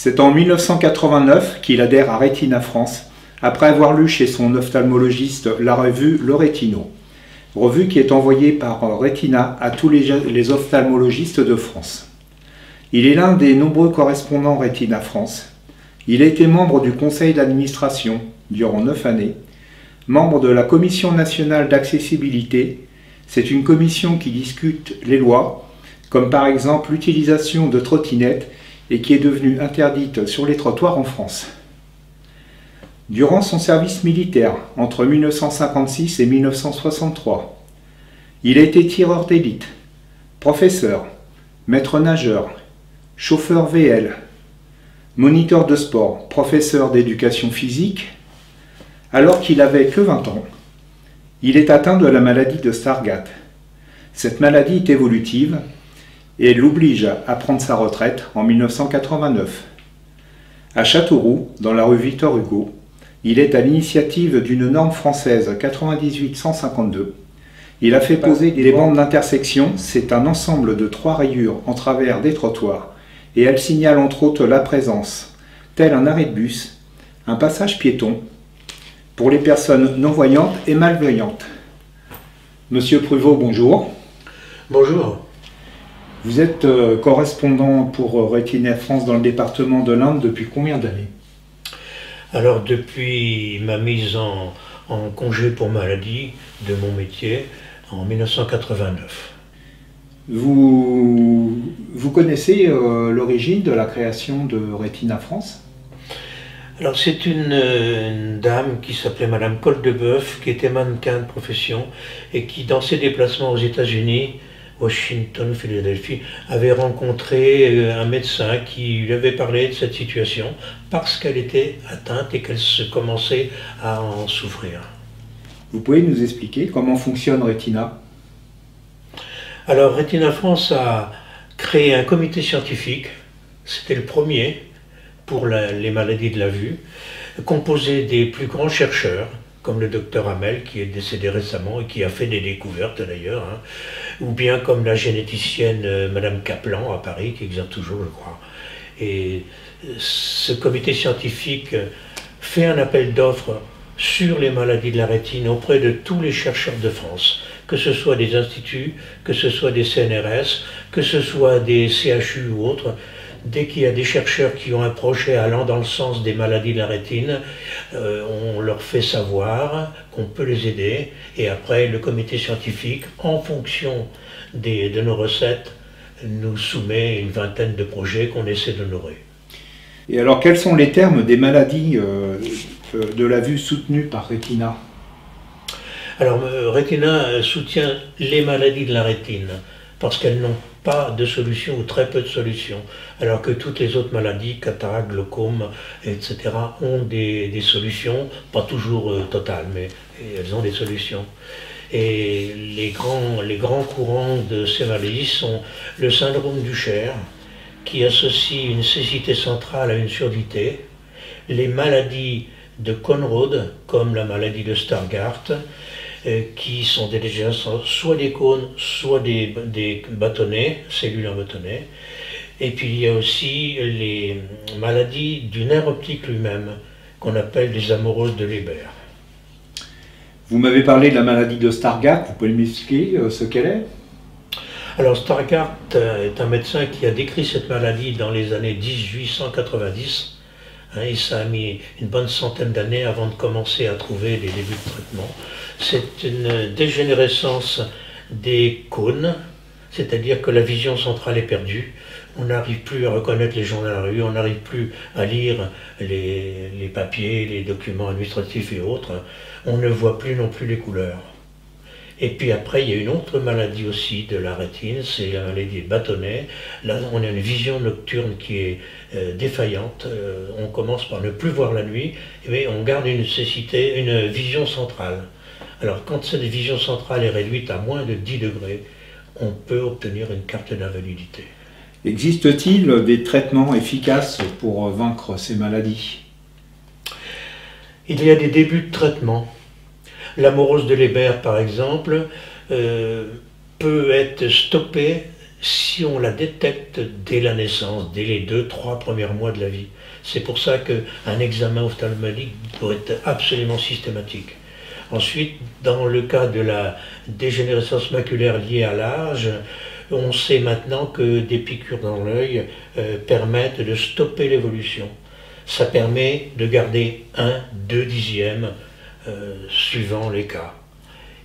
C'est en 1989 qu'il adhère à Retina France, après avoir lu chez son ophtalmologiste la revue Le Rétino, revue qui est envoyée par Retina à tous les, ophtalmologistes de France. Il est l'un des nombreux correspondants Retina France. Il a été membre du conseil d'administration durant neuf années, membre de la commission nationale d'accessibilité. C'est une commission qui discute les lois, comme par exemple l'utilisation de trottinettes et qui est devenue interdite sur les trottoirs en France. Durant son service militaire, entre 1956 et 1963, il a été tireur d'élite, professeur, maître nageur, chauffeur VL, moniteur de sport, professeur d'éducation physique. Alors qu'il avait que 20 ans, il est atteint de la maladie de Stargardt. Cette maladie est évolutive et l'oblige à prendre sa retraite en 1989. À Châteauroux, dans la rue Victor Hugo, il est à l'initiative d'une norme française 98-152. Il a fait poser des bandes d'intersection, c'est un ensemble de trois rayures en travers des trottoirs, et elle signale entre autres la présence, tel un arrêt de bus, un passage piéton, pour les personnes non-voyantes et malvoyantes. Monsieur Pruvot, bonjour. Bonjour. Vous êtes euh, correspondant pour euh, Retina France dans le département de l'Inde depuis combien d'années? Alors depuis ma mise en, congé pour maladie de mon métier en 1989. Vous, vous connaissez euh, l'origine de la création de Retina France? Alors c'est une, dame qui s'appelait Madame Coldebeuf, qui était mannequin de profession et qui dans ses déplacements aux États-Unis Washington, Philadelphie, avait rencontré euh, un médecin qui lui avait parlé de cette situation parce qu'elle était atteinte et qu'elle se commençait à en souffrir. Vous pouvez nous expliquer comment fonctionne Retina? Alors Retina France a créé un comité scientifique, c'était le premier pour les maladies de la vue, composé des plus grands chercheurs, comme le docteur Hamel qui est décédé récemment et qui a fait des découvertes d'ailleurs, hein, ou bien comme la généticienne euh, Madame Kaplan à Paris qui exerce toujours, je crois. Et euh, ce comité scientifique fait un appel d'offres sur les maladies de la rétine auprès de tous les chercheurs de France, que ce soit des instituts, que ce soit des CNRS, que ce soit des CHU ou autres, dès qu'il y a des chercheurs qui ont un projet allant dans le sens des maladies de la rétine, euh, on leur fait savoir qu'on peut les aider. Et après, le comité scientifique, en fonction de nos recettes, nous soumet une vingtaine de projets qu'on essaie d'honorer. Et alors, quels sont les termes des maladies euh, de la vue soutenues par Retina? Alors, euh, Retina soutient les maladies de la rétine parce qu'elles n'ont pas de solution ou très peu de solutions, alors que toutes les autres maladies, cataracte, glaucome, etc., ont des, solutions, pas toujours euh, totales, mais elles ont des solutions. Et les grands, les grands courants de ces maladies sont le syndrome du Cher, qui associe une cécité centrale à une surdité, les maladies de Conrod, comme la maladie de Stargardt, qui sont déjà soit des cônes, soit des, des bâtonnets, cellules en bâtonnets. Et puis il y a aussi les maladies du nerf optique lui-même, qu'on appelle les amoureuses de Leber. Vous m'avez parlé de la maladie de Stargardt, vous pouvez m'expliquer euh, ce qu'elle est? Alors Stargardt euh, est un médecin qui a décrit cette maladie dans les années 1890 Hein, et ça a mis une bonne centaine d'années avant de commencer à trouver les débuts de traitement. C'est une dégénérescence des cônes, c'est-à-dire que la vision centrale est perdue. On n'arrive plus à reconnaître les gens dans la rue, on n'arrive plus à lire les, les papiers, les documents administratifs et autres. On ne voit plus non plus les couleurs. Et puis après, il y a une autre maladie aussi de la rétine, c'est la maladie bâtonnet. Là, on a une vision nocturne qui est euh, défaillante. Euh, on commence par ne plus voir la nuit, mais on garde une cécité, une vision centrale. Alors, quand cette vision centrale est réduite à moins de 10 degrés, on peut obtenir une carte d'invalidité. Existe-t-il des traitements efficaces pour vaincre ces maladies? Il y a des débuts de traitement L'amoureuse de Leber, par exemple, euh, peut être stoppée si on la détecte dès la naissance, dès les deux, trois premiers mois de la vie. C'est pour ça qu'un examen ophtalmologique doit être absolument systématique. Ensuite, dans le cas de la dégénérescence maculaire liée à l'âge, on sait maintenant que des piqûres dans l'œil euh, permettent de stopper l'évolution. Ça permet de garder un, deux dixièmes euh, suivant les cas.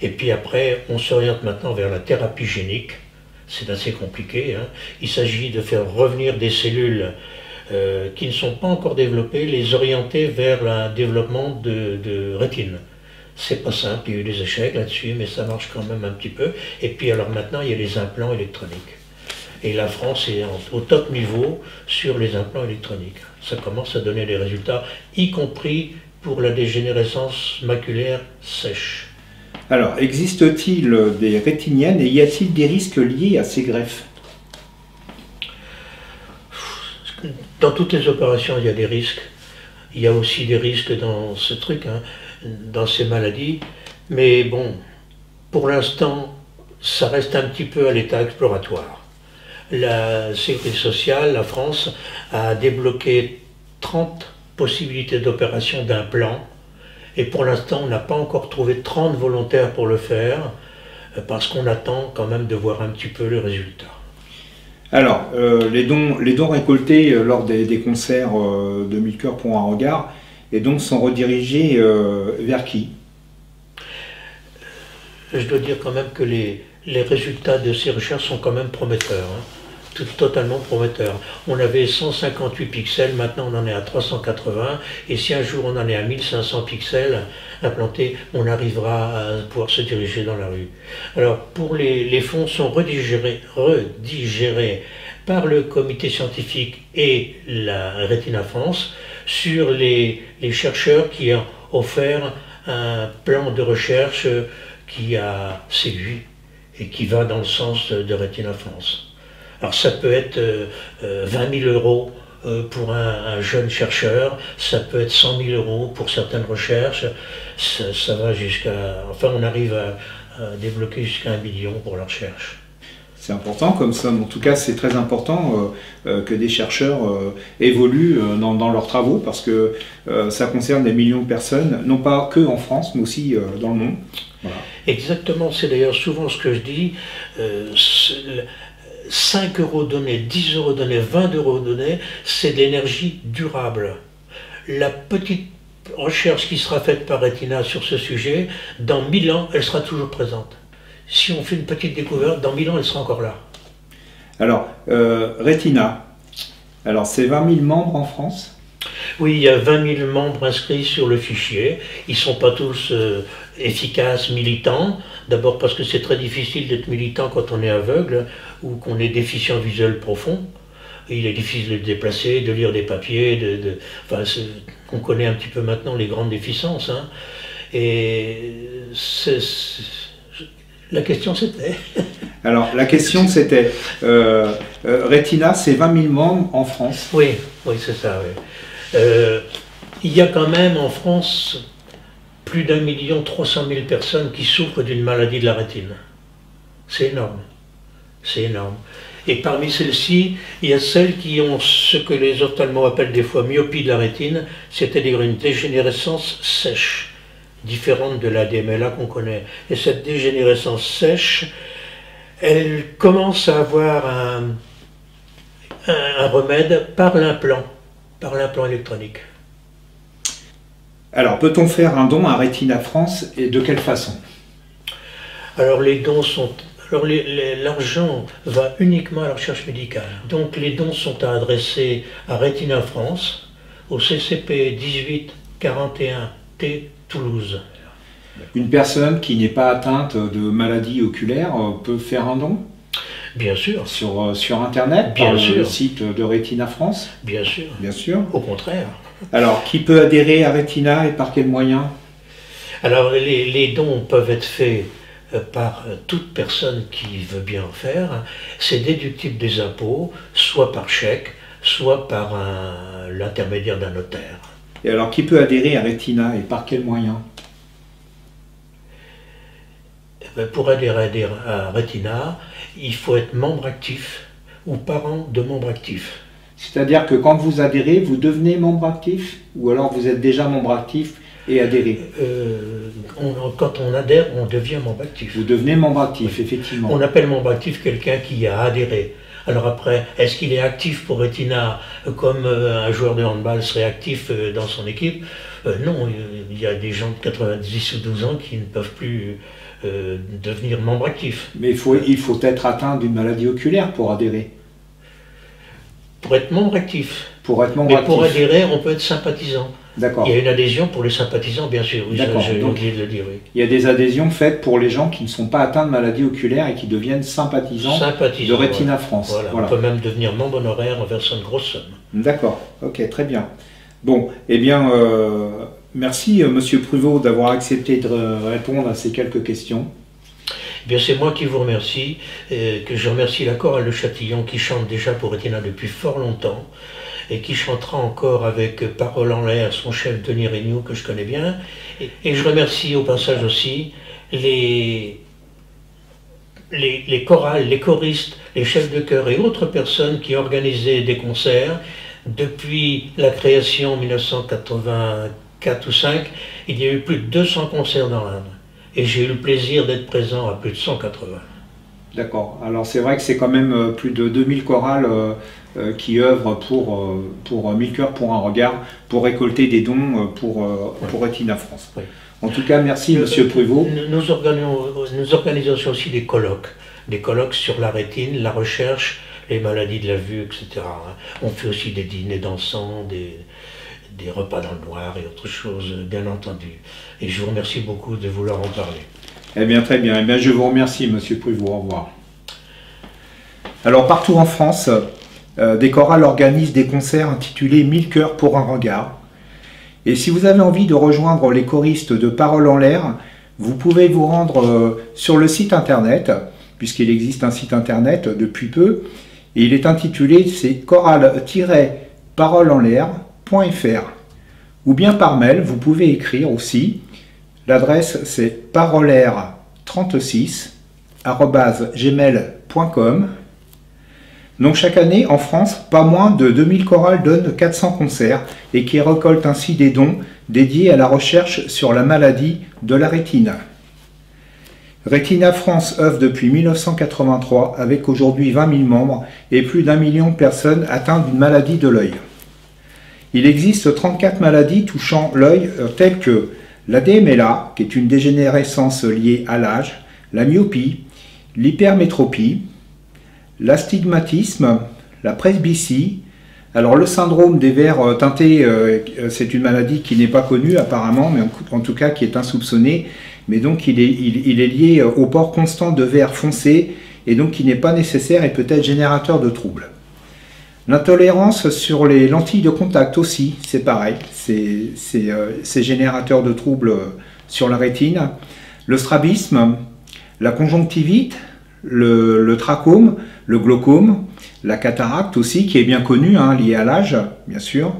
Et puis après, on s'oriente maintenant vers la thérapie génique. C'est assez compliqué. Hein. Il s'agit de faire revenir des cellules euh, qui ne sont pas encore développées, les orienter vers un développement de, de rétine. C'est pas simple, il y a eu des échecs là-dessus, mais ça marche quand même un petit peu. Et puis alors maintenant, il y a les implants électroniques. Et la France est au top niveau sur les implants électroniques. Ça commence à donner des résultats, y compris pour la dégénérescence maculaire sèche. Alors, existe-t-il des rétiniennes et y a-t-il des risques liés à ces greffes? Dans toutes les opérations, il y a des risques. Il y a aussi des risques dans ce truc. Hein dans ces maladies. Mais bon, pour l'instant, ça reste un petit peu à l'état exploratoire. La Sécurité sociale, la France, a débloqué 30 possibilités d'opération d'un plan. Et pour l'instant, on n'a pas encore trouvé 30 volontaires pour le faire, parce qu'on attend quand même de voir un petit peu le résultat. Alors, euh, les, dons, les dons récoltés euh, lors des, concerts euh, de Mille Cœurs pour un regard, et donc sont redirigés euh, vers qui? Je dois dire quand même que les, les, résultats de ces recherches sont quand même prometteurs. Hein. Tout, totalement prometteurs. On avait 158 pixels, maintenant on en est à 380, et si un jour on en est à 1500 pixels implantés, on arrivera à pouvoir se diriger dans la rue. Alors pour les, fonds sont redigérés par le comité scientifique et la Rétina France sur les, chercheurs qui ont offert un plan de recherche qui a séduit et qui va dans le sens de Rétina France. Alors ça peut être 20 euh, 000 euros euh, pour un, jeune chercheur, ça peut être 100 000 euros pour certaines recherches, ça, va jusqu'à... Enfin on arrive à, à débloquer jusqu'à un million pour la recherche c'est important comme ça. En tout cas, c'est très important euh, euh, que des chercheurs euh, évoluent dans, leurs travaux parce que ça concerne des millions de personnes, non pas que en France, mais aussi dans le monde. Exactement, c'est d'ailleurs souvent ce que je dis. 5 euros donnés, 10 euros donnés, 20 euros donnés, c'est de l'énergie durable. La petite recherche qui sera faite par Retina sur ce sujet, dans 1000 ans, elle sera toujours présente si on fait une petite découverte, dans 1000 ans, elle sera encore là. Alors, euh, Retina, alors c'est 20 000 membres en France? Oui, il y a 20 000 membres inscrits sur le fichier. Ils ne sont pas tous euh, efficaces, militants. D'abord parce que c'est très difficile d'être militant quand on est aveugle ou qu'on est déficient visuel profond. Il est difficile de se déplacer, de lire des papiers, de, enfin, on connaît un petit peu maintenant les grandes déficiences. Hein. Et la question c'était Alors la question c'était, euh, euh, Retina, c'est 20 000 membres en France? Oui, oui c'est ça. Euh, il y a quand même en France plus d'un million trois cent mille personnes qui souffrent d'une maladie de la rétine. C'est énorme. C'est énorme. Et parmi celles-ci, il y a celles qui ont ce que les ophtalmos appellent des fois myopie de la rétine, c'est-à-dire une dégénérescence sèche différente de la DMLA qu'on connaît. Et cette dégénérescence sèche, elle commence à avoir un, un, remède par l'implant, par l'implant électronique. Alors, peut-on faire un don à Retina France et de quelle façon? Alors, les dons sont. Alors, l'argent va uniquement à la recherche médicale. Donc, les dons sont à adresser à Retina France, au CCP 1841T Toulouse. Une personne qui n'est pas atteinte de maladie oculaire euh, peut faire un don? Bien sûr. Sur, euh, sur Internet Bien par sûr. le site de Retina France? Bien sûr. Bien sûr. Au contraire. Alors, qui peut adhérer à Retina et par quels moyens Alors, les, les, dons peuvent être faits euh, par toute personne qui veut bien en faire. C'est déductible des impôts, soit par chèque, soit par l'intermédiaire d'un notaire. Et alors, qui peut adhérer à Retina et par quels moyens pour adhérer à Retina, il faut être membre actif ou parent de membre actif. C'est-à-dire que quand vous adhérez, vous devenez membre actif Ou alors vous êtes déjà membre actif et adhéré euh, Quand on adhère, on devient membre actif. Vous devenez membre actif, effectivement. On appelle membre actif quelqu'un qui a adhéré. Alors après, est-ce qu'il est actif pour Retina comme euh, un joueur de handball serait actif euh, dans son équipe? Non, il y a des gens de 90 ou 12 ans qui ne peuvent plus devenir membre actif. Mais il faut, il faut être atteint d'une maladie oculaire pour adhérer. Pour être membre actif. Pour être membre Mais pour adhérer, on peut être sympathisant. D'accord. Il y a une adhésion pour les sympathisants, bien sûr. Oui, j'ai oublié de le dire. Oui. Il y a des adhésions faites pour les gens qui ne sont pas atteints de maladie oculaire et qui deviennent sympathisants, de Retina France. On peut même devenir membre honoraire en versant une grosse somme. D'accord. Ok, très bien. Bon, eh bien, euh, merci euh, Monsieur Pruvot d'avoir accepté de répondre à ces quelques questions. C'est moi qui vous remercie, et que je remercie la chorale de Châtillon qui chante déjà pour Retina depuis fort longtemps et qui chantera encore avec Parole en l'air son chef Denis Regnault que je connais bien. Et, je remercie au passage aussi les, les, les, chorales, les choristes, les chefs de chœur et autres personnes qui organisaient des concerts. Depuis la création en 1984 ou 5, il y a eu plus de 200 concerts dans l'Inde et j'ai eu le plaisir d'être présent à plus de 180. D'accord. Alors c'est vrai que c'est quand même euh, plus de 2000 chorales euh, euh, qui œuvrent pour, pour 1000 cœurs pour un regard, pour récolter des dons pour, pour Retina France. En tout cas, merci Monsieur Prévost. Nous organisons, nous organisons aussi des colloques, des colloques sur la rétine, la recherche, les maladies de la vue, etc. On fait aussi des dîners dansants, des, des repas dans le noir et autre chose, bien entendu. Et je vous remercie beaucoup de vouloir en parler. Eh bien, très bien. Eh bien, je vous remercie, Monsieur Pruvot. Au revoir. Alors, partout en France, euh, des chorales organisent des concerts intitulés Mille cœurs pour un regard. Et si vous avez envie de rejoindre les choristes de Parole en l'air, vous pouvez vous rendre euh, sur le site internet, puisqu'il existe un site internet depuis peu, et il est intitulé c'est chorale-parole en l'air ou bien par mail, vous pouvez écrire aussi. L'adresse c'est parolaire36 gmail.com. Donc chaque année en France, pas moins de 2000 chorales donnent 400 concerts et qui récoltent ainsi des dons dédiés à la recherche sur la maladie de la rétine. Retina France œuvre depuis 1983 avec aujourd'hui 20 000 membres et plus d'un million de personnes atteintes d'une maladie de l'œil. Il existe 34 maladies touchant l'œil euh, telles que la DMLA, qui est une dégénérescence liée à l'âge, la myopie, l'hypermétropie, l'astigmatisme, la presbytie. Alors le syndrome des verres euh, teintés, euh, c'est une maladie qui n'est pas connue apparemment, mais en tout cas qui est insoupçonnée. Mais donc il est, lié au port constant de verre foncé et donc qui n'est pas nécessaire et peut être générateur de troubles. L'intolérance sur les lentilles de contact aussi, c'est pareil, c'est euh, générateur de troubles euh, sur la rétine. Le strabisme, la conjonctivite, le, trachome, le glaucome, la cataracte aussi, qui est bien connue, hein, liée à l'âge, bien sûr,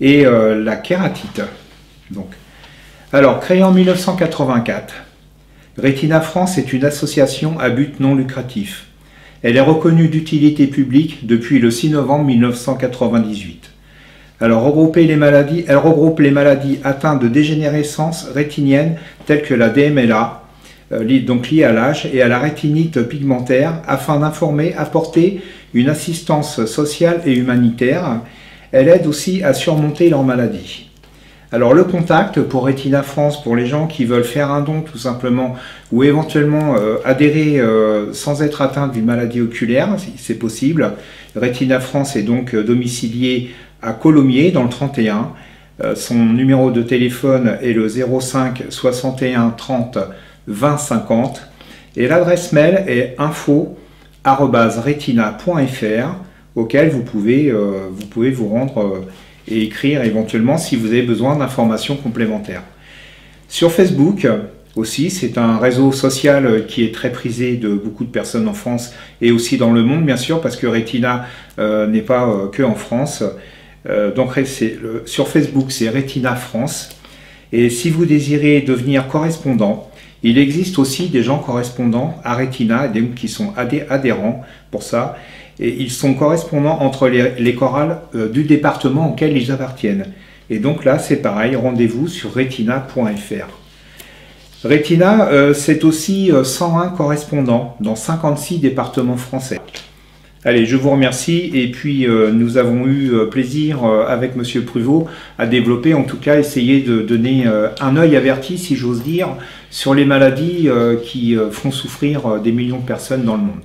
et euh, la kératite. Donc. Alors, créée en 1984, Retina France est une association à but non lucratif. Elle est reconnue d'utilité publique depuis le 6 novembre 1998. Alors, regrouper les maladies, elle regroupe les maladies atteintes de dégénérescence rétinienne telles que la DMLA, euh, donc liée à l'âge, et à la rétinite pigmentaire, afin d'informer, apporter une assistance sociale et humanitaire. Elle aide aussi à surmonter leur maladie. Alors le contact pour Retina France, pour les gens qui veulent faire un don tout simplement, ou éventuellement euh, adhérer euh, sans être atteint d'une maladie oculaire, c'est possible? Retina France est donc euh, domicilié à Colomiers dans le 31. son numéro de téléphone est le 05 61 30 20 50 et l'adresse mail est info@retina.fr auquel vous pouvez, vous pouvez vous rendre et écrire éventuellement si vous avez besoin d'informations complémentaires. Sur Facebook aussi, c'est un réseau social qui est très prisé de beaucoup de personnes en France et aussi dans le monde bien sûr parce que Retina euh, n'est pas euh, que en France. Euh, donc sur Facebook c'est Retina France et si vous désirez devenir correspondant, Il existe aussi des gens correspondants à Retina, qui sont adhérents pour ça, et ils sont correspondants entre les, chorales euh, du département auquel ils appartiennent. Et donc là, c'est pareil, rendez-vous sur retina.fr. Retina, euh, c'est aussi 101 euh, correspondants dans 56 départements français. Allez, je vous remercie et puis nous avons eu plaisir avec Monsieur Pruvot à développer, en tout cas essayer de donner un œil averti, si j'ose dire, sur les maladies qui font souffrir des millions de personnes dans le monde.